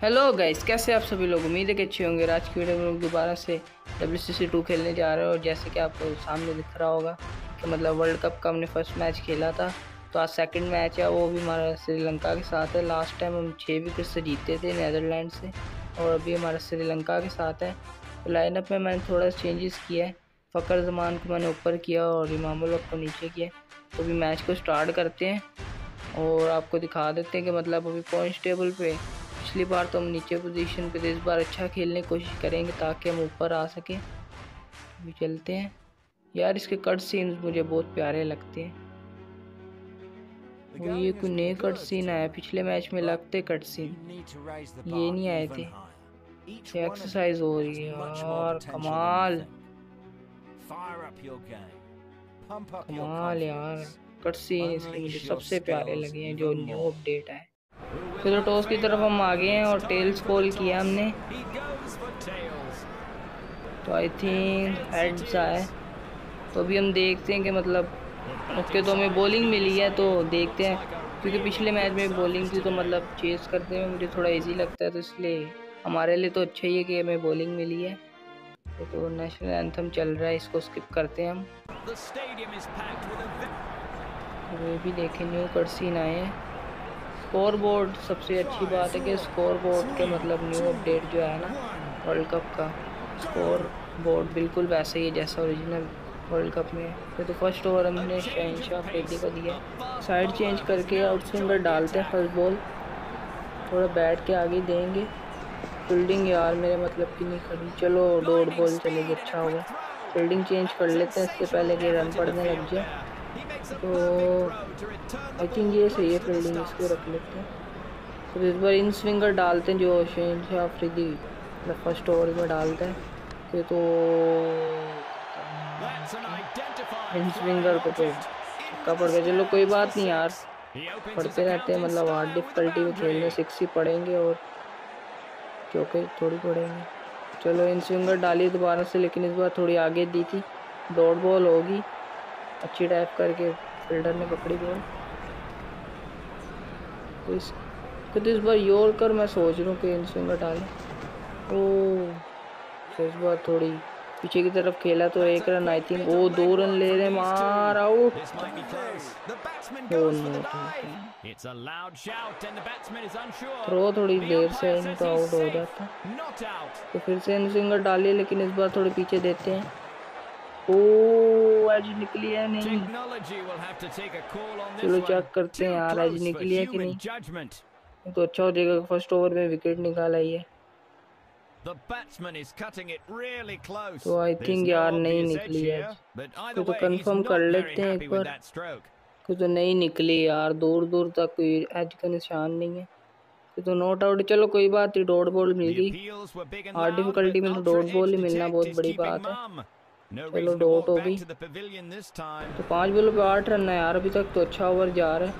Hello guys कैसे आप सभी लोग? उम्मीद है कि अच्छे होंगे आज की वीडियो में दोबारा से डब्ल्यू सी सी टू खेलने जा रहे हो और जैसे कि आपको सामने दिख रहा होगा कि मतलब वर्ल्ड कप का हमने फ़र्स्ट मैच खेला था। तो आज सेकंड मैच है, वो भी हमारा श्रीलंका के साथ है। लास्ट टाइम हम छः विकेट से जीते थे नैदरलैंड से और अभी हमारा श्रीलंका के साथ है। तो लाइनअप में मैंने थोड़ा चेंजेस किया है। फ़कर जमान को मैंने ऊपर किया और इमामुल को नीचे किया। तो अभी मैच को स्टार्ट करते हैं और आपको दिखा देते हैं कि मतलब अभी पॉइंट टेबल पे पिछली बार तो हम नीचे पोजीशन पे थे, इस बार अच्छा खेलने की कोशिश करेंगे ताकि हम ऊपर आ सकें। अभी चलते हैं। यार, इसके कट सीन्स मुझे बहुत प्यारे लगते हैं। ये कोई नए कट सीन आया? पिछले मैच में लगते कट सीन ये नहीं आए थे। एक्सरसाइज हो रही है यार, कमाल। कमाल यार। कट सीन इसके मुझे सबसे प्यारे लगे हैं, जो न्यू अपडेट है फिर टॉस की तरफ़ हम आ गए हैं और टेल्स कॉल किया हमने। तो आई थिंक हेड्स आए। तो अभी हम देखते हैं कि मतलब ओके तो हमें बॉलिंग मिली है तो देखते हैं। क्योंकि पिछले मैच में बॉलिंग थी तो मतलब चेस करते हुए मुझे थोड़ा इजी लगता है तो इसलिए हमारे लिए तो अच्छा ही है कि हमें बॉलिंग मिली है। तो, तो नेशनल एंथम चल रहा है इसको स्किप करते हैं हम। ये भी देखें न्यू कट सीन आए हैं। स्कोर बोर्ड सबसे अच्छी बात है कि स्कोर बोर्ड के मतलब न्यू अपडेट जो है ना वर्ल्ड कप का स्कोर बोर्ड बिल्कुल वैसे ही है जैसा ओरिजिनल वर्ल्ड कप में है। तो फ़र्स्ट ओवर हमने शहनशाह अफरीदी को दिया। साइड चेंज करके आउट स्विंगर डालते हैं फ़र्स्ट बॉल थोड़ा बैट के आगे देंगे। फील्डिंग यार मेरे मतलब की नहीं खड़ी चलो डोड बॉल चलेगी अच्छा होगा। फील्डिंग चेंज कर लेते हैं, इससे पहले कि रन पड़ने लग जाए। तो आई थिंक ये सही है फील्डिंग इसको रख लेते हैं। तो इस बार इन स्विंगर डालते हैं जो शेन शाह अफरीदी फ़र्स्ट ओवर में डालते हैं। फिर तो इन स्विंगर को तो छक्का पड़ गया। चलो कोई बात नहीं यार। पढ़ते रहते हैं मतलब हार्ड डिफ़िकल्टी में खेलने सिक्स ही पढ़ेंगे और चौके थोड़ी पढ़ेंगे चलो इन स्विंगर डाली दोबारा से, लेकिन इस बार थोड़ी आगे दी थी। दौड़ बॉल होगी। अच्छी टाइप करके फील्डर ने पकड़ी बॉल तो इस तो इस बार योर कर मैं सोच रहा हूँ कि इन स्विंगर डालें ओ तो इस बार थोड़ी पीछे की तरफ़ खेला तो एक रन आई थिंक वो दो रन ले रहे मार आउट थ्रो थोड़ी देर से इनका आउट हो जाता तो फिर से इन स्विंगर डालिए लेकिन इस बार थोड़े पीछे देते हैं। ओ एज निकली है नहीं। चलो चेक करते हैं यार एज निकली है कि नहीं। तो अच्छा हो जाएगा फ़र्स्ट ओवर में विकेट निकाल आई है। तो आई थिंक यार नहीं निकली है तो, तो कंफर्म कर लेते हैं एक बार। तो, तो नहीं निकली यार दूर दूर तक कोई एज का निशान नहीं है। तो नोट आउट चलो कोई बात नहीं डॉट बॉल मिल गई। हार्ड डिफिकल्टी में तो डॉट बॉल ही मिलना बहुत बड़ी बात है। चलो डॉट हो गई तो पाँच बॉलों पे आठ रन है यार अभी तक तो अच्छा ओवर जा रहा है।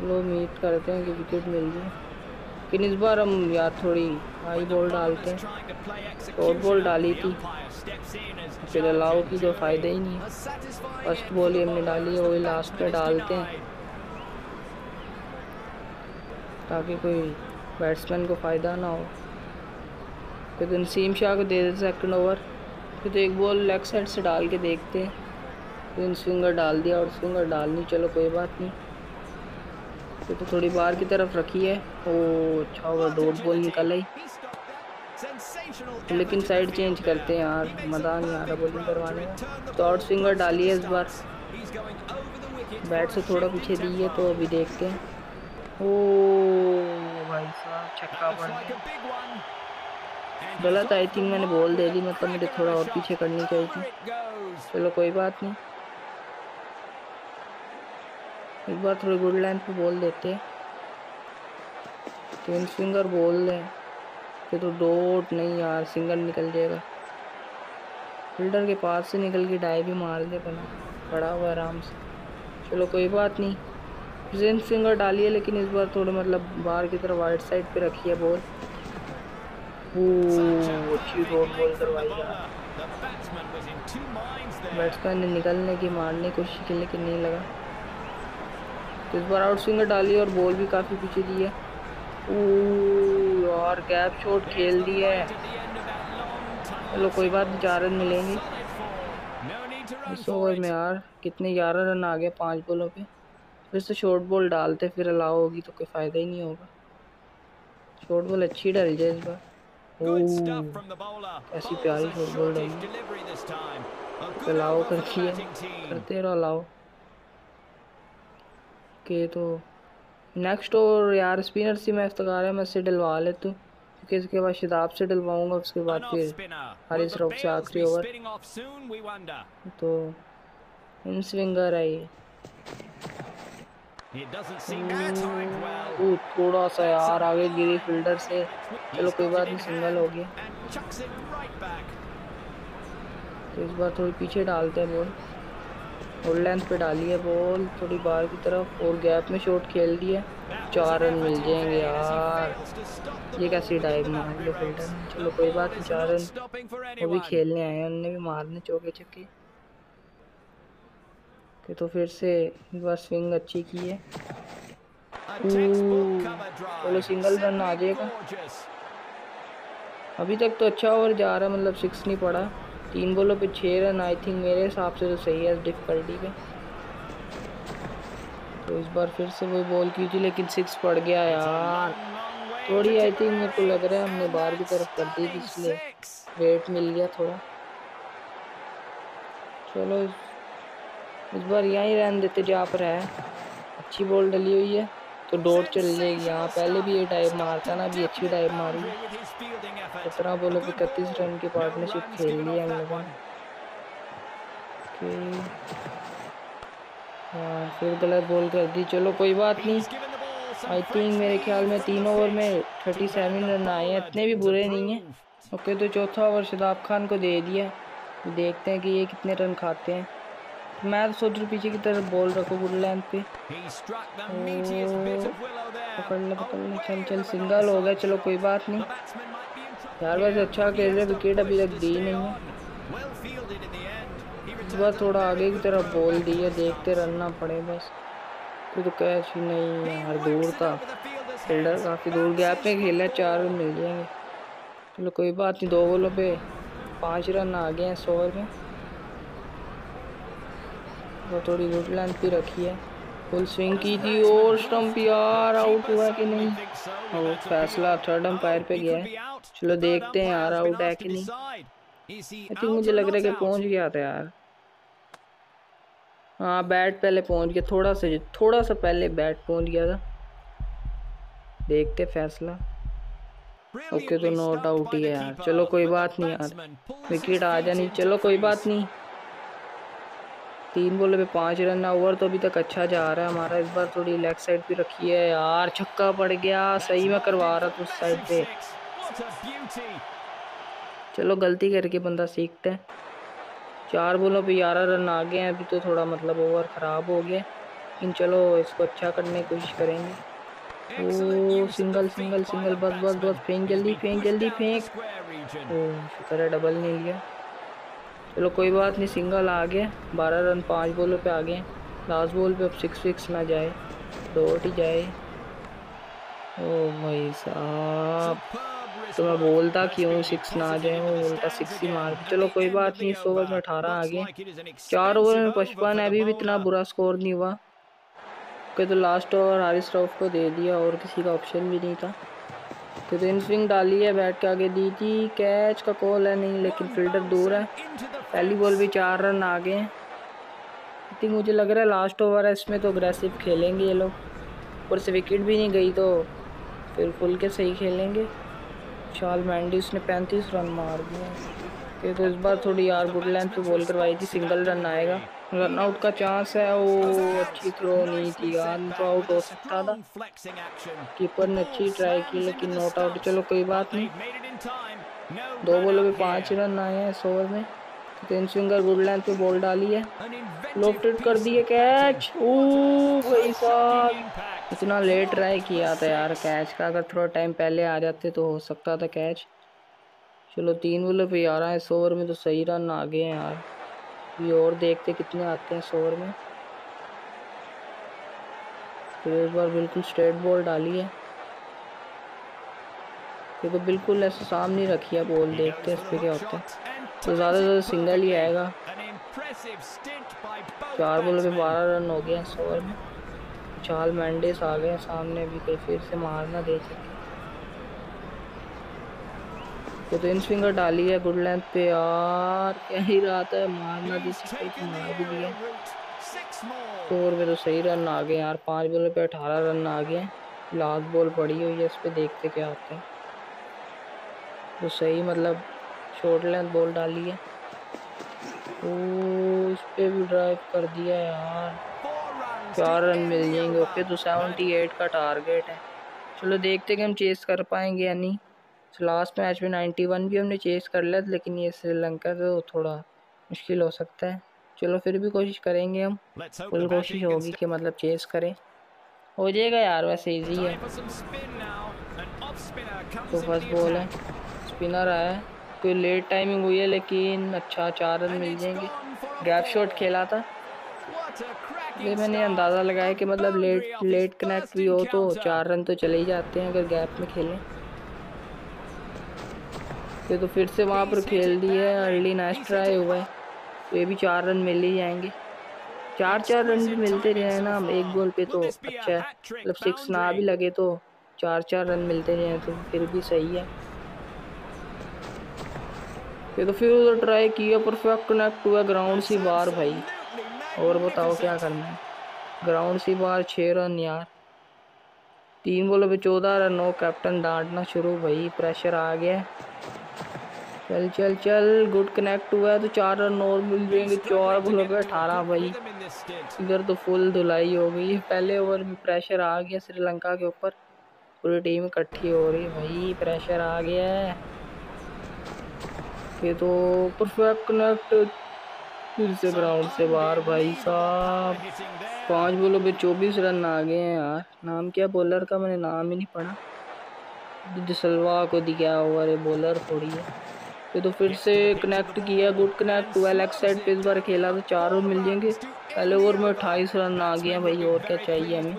चलो उम्मीद करते हैं कि विकेट मिल जाए। लेकिन इस बार हम यार थोड़ी हाई बॉल डालते हैं। शॉर्ट बॉल डाली थी। फिर अलाउ की तो फ़ायदा ही नहीं। फ़र्स्ट बॉल ही हमने डाली है वही लास्ट पे डालते हैं। ताकि कोई बैट्समैन को फ़ायदा ना हो। फिर नसीम शाह को दे देते सेकंड ओवर फिर तो एक बॉल लेग साइड से डाल के देखते हैं। इन स्विंगर डाल दिया और स्विंगर डालनी, चलो कोई बात नहीं। फिर तो थोड़ी बाहर की तरफ़ रखी है। वो अच्छा होगा डॉट बॉल निकल आई। लेकिन साइड चेंज करते हैं यार, मज़ा नहीं आ रहा बॉलिंग करवाने में। तो आउट स्विंगर डाली है इस बार। बैट से थोड़ा पीछे दी है तो अभी देखते हैं। ओ, भाई साहब, छक्का पड़ गया। गलत आई थिंक मैंने बॉल दे दी मतलब मुझे थोड़ा और पीछे करनी चाहिए थी। चलो, कोई बात नहीं। एक बार थोड़ी गुड लाइन पे बॉल देते तीन सिंगर बोल दें फिर तो डोट नहीं यार सिंगल निकल जाएगा। फील्डर के पास से निकल के डाई भी मार दे बना पड़ा हुआ आराम से। चलो, कोई बात नहीं। जेन सिंगर डालिए, लेकिन इस बार थोड़े मतलब बाहर की तरफ़ वाइट साइड पे रखी है बॉल। बैट्समैन ने निकलने की, मारने की कोशिश की, लेकिन नहीं लगा। तो इस बार आउट स्विंगर डाली और बॉल भी काफ़ी पीछे दी है। और गैप शॉट खेल दिया है। चलो, कोई बात नहीं, चार रन मिलेंगे। इस ओवर में यार, कितने ग्यारह रन आ गए पाँच बॉलों पे। फिर से शॉर्ट बॉल डालते, फिर अलाव होगी तो कोई फ़ायदा ही नहीं होगा। शॉर्ट बॉल अच्छी डल जाए इस बार। ऐसी प्यारी शॉर्ट बॉल डाली अलाउ कर दिया करते रहो अलाउ के तो नेक्स्ट और यार स्पिनर सी मैं इफ्तार है मैं इससे डलवा लेता हूँ। क्योंकि इसके बाद शदाब से डलवाऊँगा उसके बाद फिर हारिस रॉफ से आखिरी ओवर तो इन स्विंगर है ये। थोड़ा सा यार आगे गिरी फील्डर से। चलो कोई बात नहीं सिंगल हो गया तो इस बार थोड़ी पीछे डालते हैं बॉल और लेंथ पे डाली है बॉल थोड़ी बाहर की तरफ़ और गैप में शॉट खेल दिया चार रन मिल जाएँगे यार। ये कैसी डाइव मार लो फील्डर चलो कोई बात नहीं चार रन वो भी खेलने आए हैं उनने भी मारने चौके छक्के कि तो फिर से इस बार स्विंग अच्छी की है। चलो सिंगल रन आ जाएगा। अभी तक तो अच्छा ओवर जा रहा है मतलब सिक्स नहीं पड़ा। तीन बॉलों पे छः रन आई थिंक मेरे हिसाब से तो सही है डिफ़िकल्टी पे। तो इस बार फिर से वही बॉल की थी लेकिन सिक्स पड़ गया यार। थोड़ी आई थिंक मेरे को लग रहा है हमने बाहर की तरफ़ कर दी थी इसलिए वेट मिल गया थोड़ा। चलो इस बार यहीं रहने देते, जहाँ पर है। अच्छी बॉल डली हुई है तो डोर चल जाएगी यहाँ। पहले भी ये टाइप मारता ना, अभी अच्छी टाइप मारी। सत्रह बॉलों पे इकतीस रन की पार्टनरशिप खेल ली हम लोगों ने। हाँ फिर गलत बॉल कर दी। चलो, कोई बात नहीं। आई थिंक मेरे ख्याल में तीन ओवर में थर्टी सेवन रन आए हैं। इतने भी बुरे नहीं हैं। ओके तो चौथा ओवर शदाब खान को दे दिया। देखते हैं कि ये कितने रन खाते हैं। मैं तो सोच रही पीछे की तरफ़ बॉल रखो गुड लेंथ पे। पकड़ ले पकड़ ले चल चल सिंगल हो गया चलो कोई बात नहीं। यार वैसे अच्छा खेल रहे विकेट अभी तक दी नहीं। है बस थोड़ा आगे की तरफ़ बॉल दी है देखते रहना पड़े बस। कोई तो कैच ही नहीं यार दूर था फील्डर काफ़ी दूर गैप में खेला चार रन मिल जाएँगे। चलो कोई बात नहीं दो बॉलों पे पाँच रन आ गए हैं सौ में। वो थोड़ी गुड लेंथ भी रखी है। फुल स्विंग की थी और स्टम्प यार आउट हुआ कि नहीं? और फैसला थर्ड अंपायर पे गया है। चलो देखते हैं यार आउट है कि नहीं। आई थिंक मुझे लग रहा है कि पहुँच गया था यार। हाँ बैट पहले पहुँच गया। थोड़ा सा थोड़ा सा पहले बैट पहुँच गया था। देखते फैसला। ओके तो नॉट आउट ही है यार। चलो कोई बात नहीं यार। विकेट आ जानी। चलो कोई बात नहीं। तीन बॉल पे पाँच रन ओवर तो अभी तक अच्छा जा रहा है हमारा। इस बार थोड़ी लेग साइड पे रखी है यार, छक्का पड़ गया। सही में करवा रहा था उस साइड पे। चलो गलती करके बंदा सीखता है। चार बॉलों पे ग्यारह रन आ गए हैं, अभी तो थोड़ा मतलब ओवर ख़राब हो गया। लेकिन चलो, इसको अच्छा करने की कोशिश करेंगे। ओ, सिंगल सिंगल सिंगल, बस बस बस, फेंक जल्दी फेंक जल्दी फेंक। ओ, शुक्र है डबल नहीं लिया। चलो कोई बात नहीं सिंगल आ गया बारह रन, पाँच बॉलों पे आ गए। लास्ट बॉल पे अब सिक्स सिक्स ना जाए। डॉट ही जाए। ओ भाई साहब। तो मैं बोलता क्यों सिक्स ना आ जाए? वो बोलता सिक्स ही मार चलो कोई बात नहीं, इस ओवर में अठारह आ गए। चार ओवर में पचपन, अभी भी इतना बुरा स्कोर नहीं हुआ। ओके तो लास्ट ओवर हारिस रऊफ को दे दिया और किसी का ऑप्शन भी नहीं था। तो इन स्विंग डाली है बैट के आगे दी थी। कैच का कॉल है, नहीं, लेकिन फील्डर दूर है। पहली बॉल भी चार रन आ गए। हैं मुझे लग रहा है लास्ट ओवर है, इसमें तो अग्रेसिव खेलेंगे ये लोग। ऊपर से विकेट भी नहीं गई तो फिर खुल के सही खेलेंगे। शाल मैंडी उसने पैंतीस रन मार दिए तो इस बार थोड़ी यार गुड लेंथ पे बॉल करवाई थी सिंगल रन आएगा। रन आउट का चांस है, वो अच्छी थ्रो नहीं थी रन आउट हो सकता था। कीपर ने अच्छी ट्राई की, लेकिन नॉट आउट चलो कोई बात नहीं। दो बॉलों पे पाँच रन आए हैं इस ओवर में। तीन स्विंगर गुड लेंथ पे बॉल डाली है। लोफ्टेड कर दिए कैच ओ भाई साहब, इतना लेट ट्राई किया था यार कैच का। अगर थोड़ा टाइम पहले आ जाते तो हो सकता था कैच चलो तीन बॉलों पे यार इस ओवर में तो सही रन आ गए हैं यार। और देखते कितने आते हैं ओवर में। फिर एक बार बिल्कुल स्ट्रेट बॉल डाली है। ये तो बिल्कुल ऐसे सामने रखी है बॉल, देखते हैं इस पर क्या होता है। तो ज़्यादा से ज़्यादा सिंगल ही आएगा। चार बॉल पे बारह रन हो गया इस ओवर में। चाल मैंडेस आ गए सामने भी फिर से मारना दे सके तो तीन स्विंगर डाली है गुड लेंथ पे यार। क्या ही रहा था मारना दे सके तो मार भी दिया स्कोर में तो सही रन आ गए यार, पाँच बॉल पे अठारह रन आ गए। लास्ट बॉल पड़ी हुई है, इस पर देखते क्या होता है। तो सही मतलब शॉर्ट लेंथ बॉल डाली है। ओ इस पर भी ड्राइव कर दिया यार। चार रन मिल जाएँगे ओके तो सेवेंटी एट का टारगेट है। चलो देखते कि हम चेस कर पाएँगे या नहीं। लास्ट मैच में नाइन्टी वन भी हमने चेस कर लिया लेकिन ये श्रीलंका तो थोड़ा मुश्किल हो सकता है। चलो फिर भी कोशिश करेंगे हम। फुल कोशिश होगी कि मतलब चेस करें। हो जाएगा यार वैसे इजी है। तो फ़र्स्ट बॉल है। स्पिनर आया है। कोई लेट टाइमिंग हुई है लेकिन अच्छा चार रन मिल जाएँगे। गैप शॉट खेला था। ये मैंने अंदाज़ा लगाया कि मतलब लेट लेट कनेक्ट भी हो तो चार रन तो चले ही जाते हैं अगर गैप में खेलें। ये तो फिर से वहाँ पर खेल है, अर्ली नाइस ट्राई हुआ है। तो ये भी चार रन मिल ही जाएँगे। चार चार रन भी मिलते रहे ना हम, एक गोल पे तो अच्छा है। मतलब सिक्स ना भी लगे तो चार चार रन मिलते रहे तो फिर भी सही है। ये तो फिर उधर ट्राई किया परफेक्ट कनेक्ट हुआ ग्राउंड सी बार भाई। और बताओ क्या करना है? ग्राउंड सी बार छः रन यार। तीन बोलो पे चौदह रन हो कैप्टन डांटना शुरू, भाई प्रेशर आ गया। चल चल चल गुड कनेक्ट हुआ है तो चार रन और मिल जाएँगे चार बोलो पे अठारह भाई। इधर तो फुल धुलाई हो गई है। पहले ओवर में प्रेशर आ गया श्रीलंका के ऊपर पूरी टीम इकट्ठी हो रही है भाई प्रेशर आ गया है। ये तो परफेक्ट कनेक्ट फिर से ग्राउंड से बाहर भाई साहब। पाँच बोलो पे चौबीस रन आ गए हैं यार। नाम क्या बॉलर का? मैंने नाम ही नहीं पढ़ा। दिसलवा को दिया ओवर है बॉलर थोड़ी है। ये तो फिर से कनेक्ट किया गुड कनेक्ट हुआ लेग साइड पे इस बार खेला तो चार रन मिल जाएँगे। पहले ओवर में अट्ठाईस रन आ गए भाई और क्या चाहिए हमें?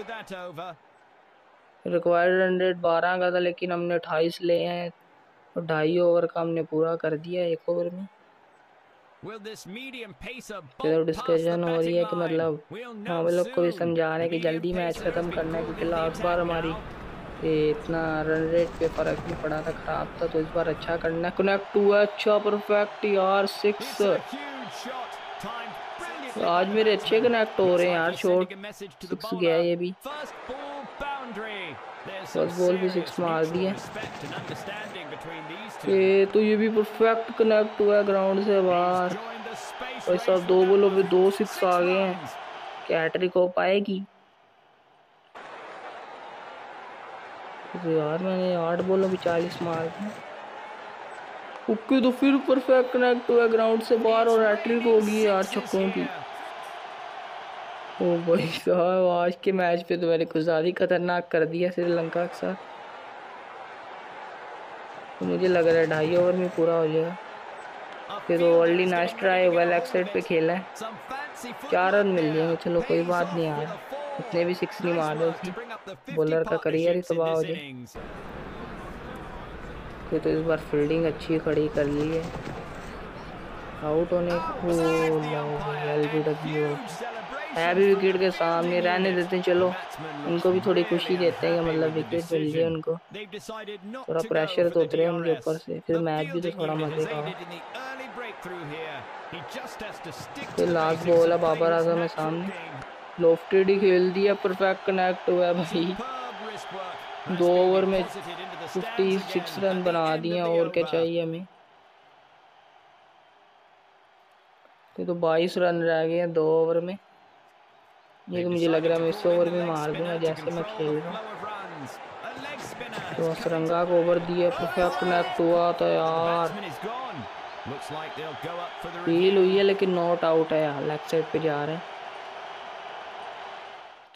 रिक्वायर्ड रन रेट बारह का था लेकिन हमने अट्ठाईस ले हैं और ढाई ओवर का हमने पूरा कर दिया एक ओवर में। तो डिस्कशन हो रही है कि मतलब हम लोग को भी समझा रहे हैं कि जल्दी मैच ख़त्म करना है क्योंकि लास्ट बार हमारी ये इतना रन रेट पे फ़र्क नहीं पड़ा था ख़राब था तो इस बार अच्छा करना कनेक्ट हुआ अच्छा परफेक्ट यार सिक्स आज मेरे अच्छे कनेक्ट हो रहे हैं यार शॉट सिक्स गया ये भी। फ़र्स्ट बॉल भी सिक्स मार दिया। ये तो ये भी परफेक्ट कनेक्ट हुआ ग्राउंड से बाहर। और सब दो बॉलों पे दो सिक्स आ गए हैं। क्या हैट्रिक हो पाएगी। तो यार, मैंने आठ बॉलों भी चालीस मार ओके तो फिर परफेक्ट कनेक्ट हुआ ग्राउंड से बाहर और हैट्रिक होगी यार छक्कों की। ओ भाई साहब आज के मैच पे तो मैंने कुछ ज़्यादा ही खतरनाक कर दिया श्रीलंका के साथ। तो मुझे लग रहा है ढाई ओवर में पूरा हो जाएगा। फिर तो अर्ली नाइस ट्राई वेल एक्साइड पे खेला है। चार रन मिल जाएँगे चलो कोई बात नहीं यार। इतने भी सिक्स नहीं मार थे बॉलर का करियर ही तबाह हो। जाए फिर तो इस बार फील्डिंग अच्छी खड़ी कर ली है। आउट होने को है भी विकेट के सामने रहने देते हैं चलो। उनको भी थोड़ी खुशी देते हैं कि मतलब विकेट मिल जाए उनको। थोड़ा प्रेशर तो उतरे उनके ऊपर से फिर मैच भी तो थोड़ा मज़े का फिर लास्ट बॉल है बाबर आज़म है सामने। लोफ्टेड ही खेल दिया परफेक्ट कनेक्ट हुआ भाई। दो ओवर में फिफ्टी सिक्स रन बना दिए और क्या चाहिए हमें? ये तो बाईस रन रह गए हैं दो ओवर में। ये तो मुझे लग रहा है मैं इस ओवर में मार दूँगा, जैसे मैं खेल रहा हूँ। तो सरंगा को ओवर दिया परफेक्ट कनेक्ट हुआ तो यार। फील हुई है, लेकिन नॉट आउट है यार लेग साइड पे जा रहे हैं।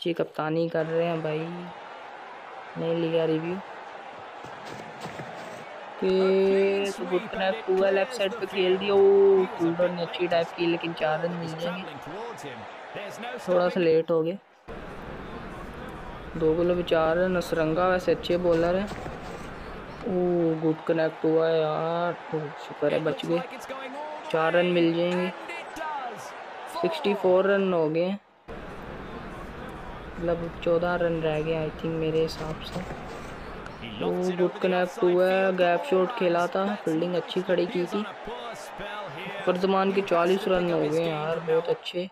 अच्छी कप्तानी कर रहे हैं भाई। नहीं लिया रिव्यू कनेक्ट हुआ लेफ़्ट साइड पे खेल दिया। वो फील्डर ने अच्छी टाइप की, लेकिन चार रन मिल जाएँगे। थोड़ा सा लेट हो गए। दो बोलो भी चार रन। असरंगा वैसे अच्छे बॉलर हैं। ओ गुड कनेक्ट हुआ है यार। शुक्र है, बच गए। चार रन मिल जाएँगे। सिक्सटी फोर रन हो गए। मतलब चौदह रन रह गए आई थिंक मेरे हिसाब से। ओ गुड कनेक्ट हुआ गैप शॉट खेला था फील्डिंग अच्छी खड़ी की थी। पर जमान के चालीस रन हो गए यार, बहुत अच्छे।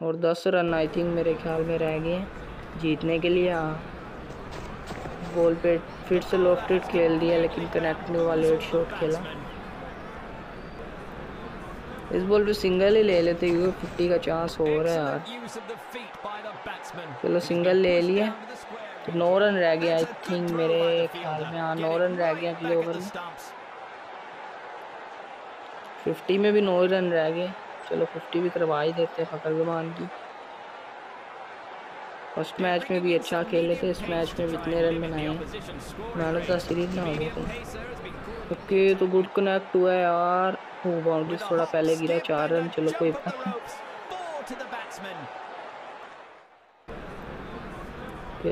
और दस रन आई थिंक मेरे ख्याल में रह गए जीतने के लिए हाँ। बॉल पे फिर से लॉफ्टेड खेल दिया, लेकिन कनेक्ट नहीं लेट शॉट खेला। इस बॉल पे सिंगल ही ले लेते क्योंकि फिफ्टी का चांस हो रहा है यार। चलो सिंगल ले लिया तो नौ रन रह गया आई थिंक मेरे ख्याल में। हाँ नौ रन रह गया अगले ओवर में। फिफ्टी में भी नौ रन रह गए। चलो फिफ्टी भी करवा ही देते हैं फकर जमान की। फ़र्स्ट मैच में भी अच्छा खेले थे, इस मैच में भी इतने रन बनाए। ऑफ़ द सीरीज़ ना हो थे ओके तो गुड कनेक्ट हुआ है यार। वो बाउंड्री थोड़ा पहले गिरा, चार रन, चलो कोई बात नहीं।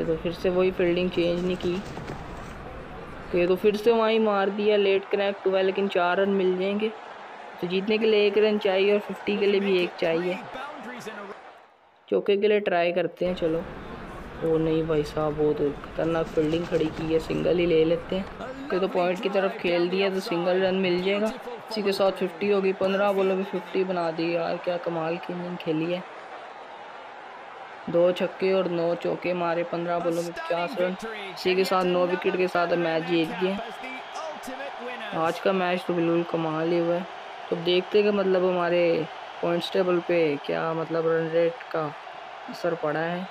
तो फिर से वही फील्डिंग चेंज नहीं की। ओके तो फिर से वहीं मार दिया लेट कनेक्ट हुआ, लेकिन चार रन मिल जाएँगे। तो जीतने के लिए एक रन चाहिए और फिफ्टी के लिए भी एक चाहिए। चौके के लिए ट्राई करते हैं, चलो। वो नहीं भाई साहब बहुत खतरनाक फील्डिंग खड़ी की है सिंगल ही ले लेते हैं। ओके तो पॉइंट की तरफ़ खेल दिया तो सिंगल रन मिल जाएगा। इसी के साथ फिफ्टी होगी, पंद्रह बॉलों में फिफ्टी बना दी यार, क्या कमाल की इनिंग खेली है। दो छक्के और नौ चौके मारे, पंद्रह बॉलों में पचास रन। इसी के साथ नौ विकेट के साथ मैच जीत गए। आज का मैच तो बिल्कुल कमाल ही हुआ है। तो देखते कि मतलब हमारे पॉइंट्स टेबल पे क्या मतलब रन रेट का असर पड़ा है।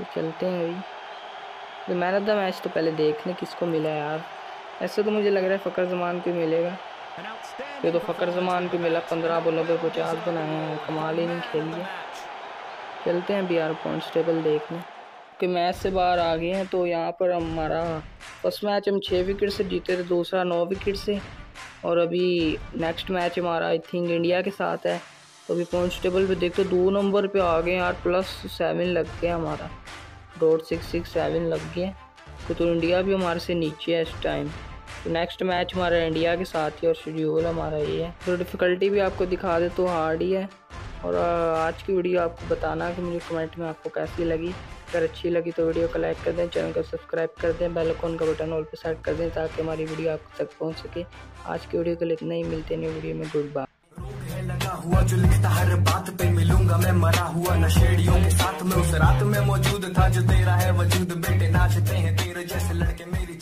तो चलते हैं अभी। तो मैन ऑफ़ द मैच तो पहले देखने किसको मिला यार। ऐसे तो मुझे लग रहा है फ़कर जमान को मिलेगा। ये तो फ़कर जमान को मिला, पंद्रह बोलों पे पचास बनाए हैं। कमाल ही नहीं खेलिए चलते हैं अभी यार पॉइंट्स टेबल देखने। कि मैच से बाहर आ गए हैं तो यहाँ पर हमारा फ़र्स्ट मैच हम छः विकेट से जीते थे, दूसरा नौ विकेट से। और अभी नेक्स्ट मैच हमारा आई थिंक इंडिया के साथ है। तो अभी पॉइंट्स टेबल पे देखते दो नंबर पे आ गए यार प्लस सेवन लग गया हमारा। डॉट सिक्स सिक्स सेवन लग गए तो, तो इंडिया भी हमारे से नीचे है इस टाइम तो नेक्स्ट मैच हमारा इंडिया के साथ ही और शेड्यूल हमारा ये है। तो डिफ़िकल्टी भी आपको दिखा दे तो हार्ड ही है। और आज की वीडियो आपको बताना कि मुझे कमेंट में आपको कैसी लगी। अगर अच्छी लगी तो वीडियो को लाइक कर दें चैनल को सब्सक्राइब कर दें बेल आइकन का बटन ऑल पे सेट कर दें ताकि हमारी वीडियो आप तक पहुँच सके। आज की वीडियो के लिए इतना ही। मिलते हैं वीडियो में। गुड बाय हुआ जो लिखता हर बात पे मिलूँगा मैं मरा हुआ नशेड़ियों के साथ में उस रात में मौजूद था जो तेरा है वजूद। बेटे नाचते हैं तेरे जैसे लड़के मेरी